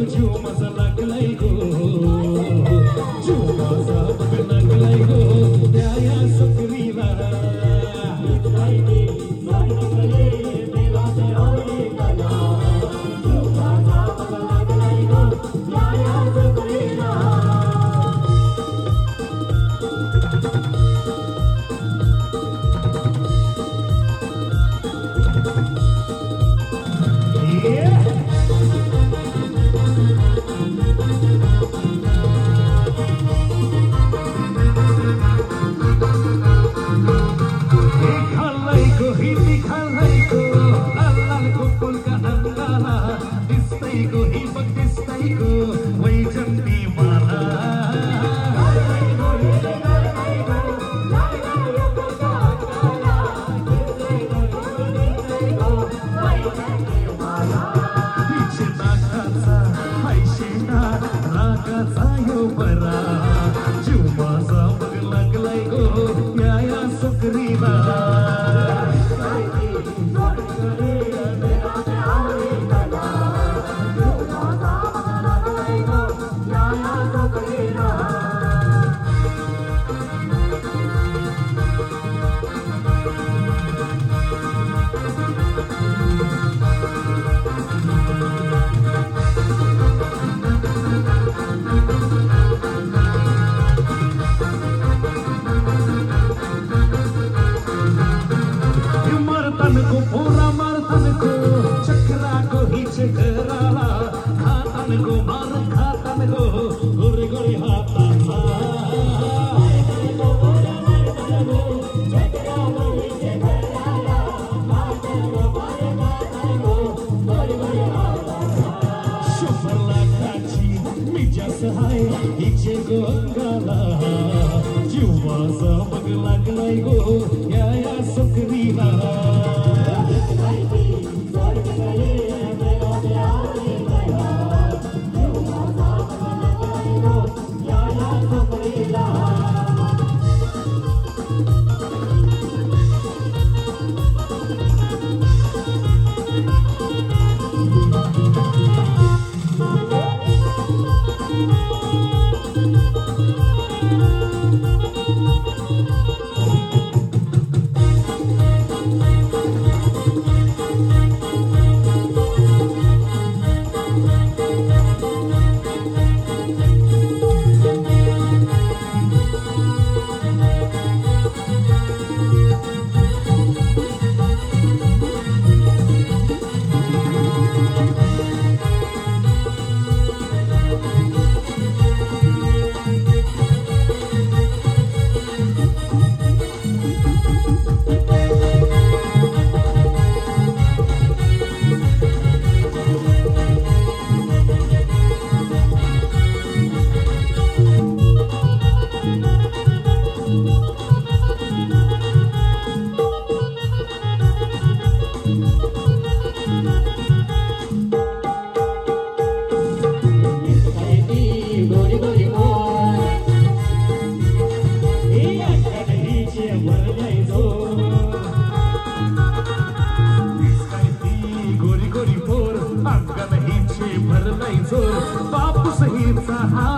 झुमस लगलै go way to be one. गङ्गाला जिउमा जमग लाग्लै high.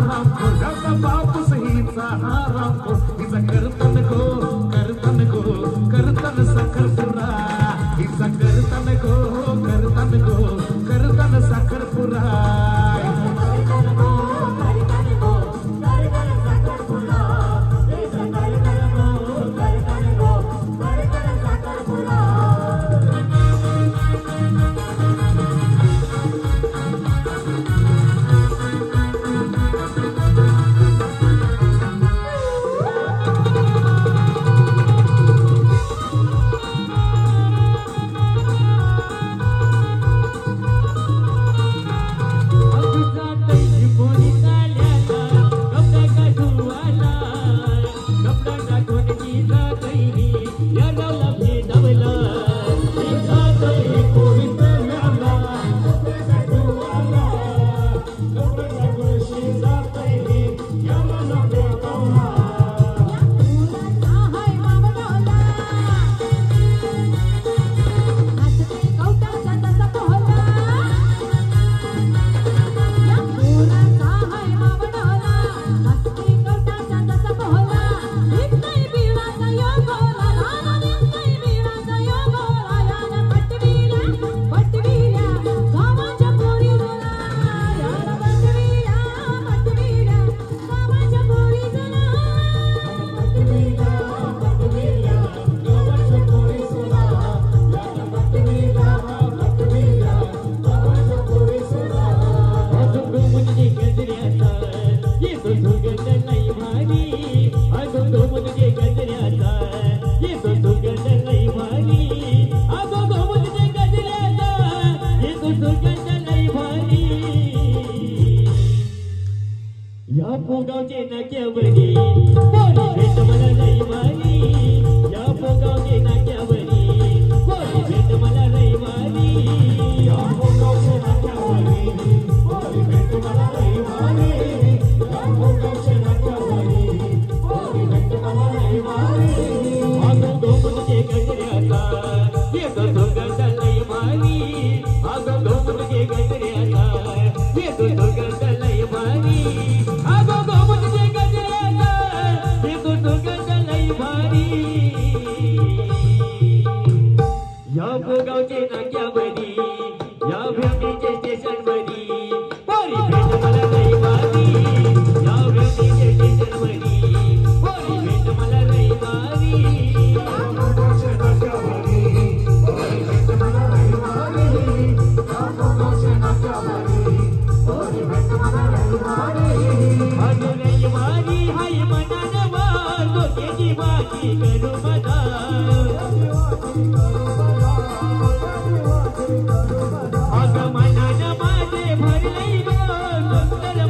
good.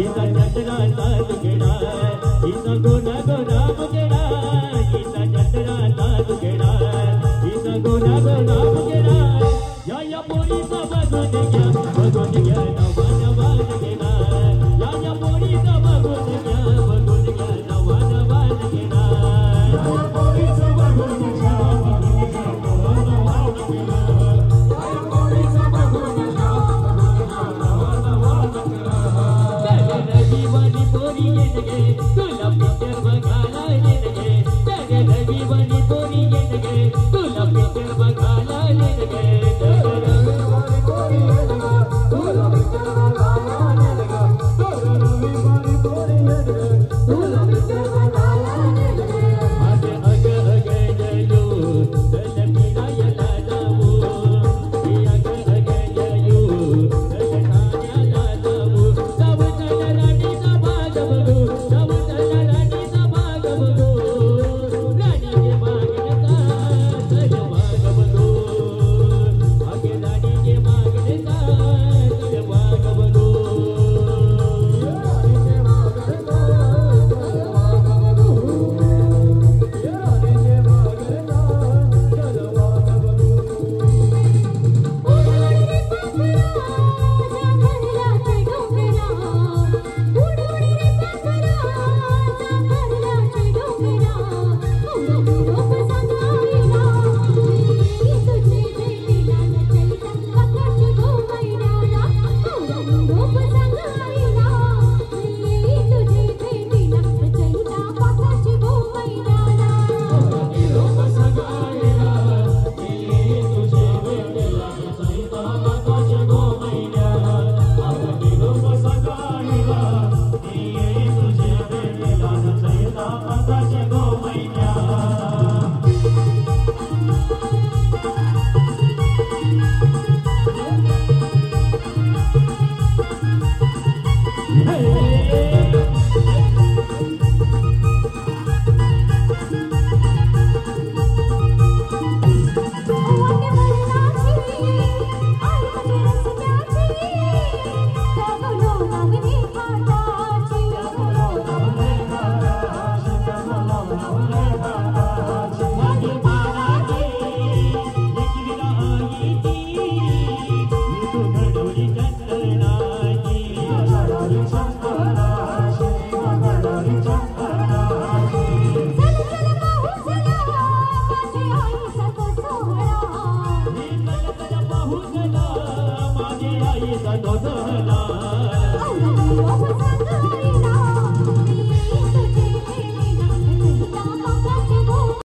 ഇതട്ടകാട്ടാതെ